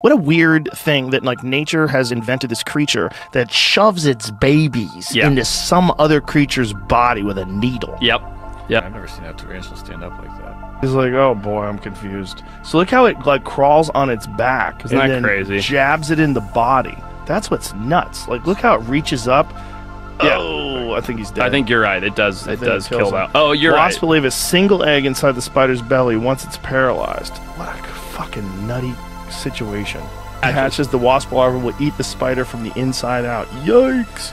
What a weird thing that like nature has invented this creature that shoves its babies Yeah. into some other creature's body with a needle. Yep. Yep. I've never seen a tarantula stand up like that. He's like, oh boy, I'm confused. So look how it like crawls on its back Isn't and that then crazy? jabs it in the body. That's what's nuts. Like look how it reaches up. Yeah. Oh, I think he's dead. I think you're right. It does. I It think it does kill him. that. Oh, you're Wasps right. will leave a single egg inside the spider's belly once it's paralyzed. What a fucking nutty situation. It hatches, the wasp larva will eat the spider from the inside out. Yikes!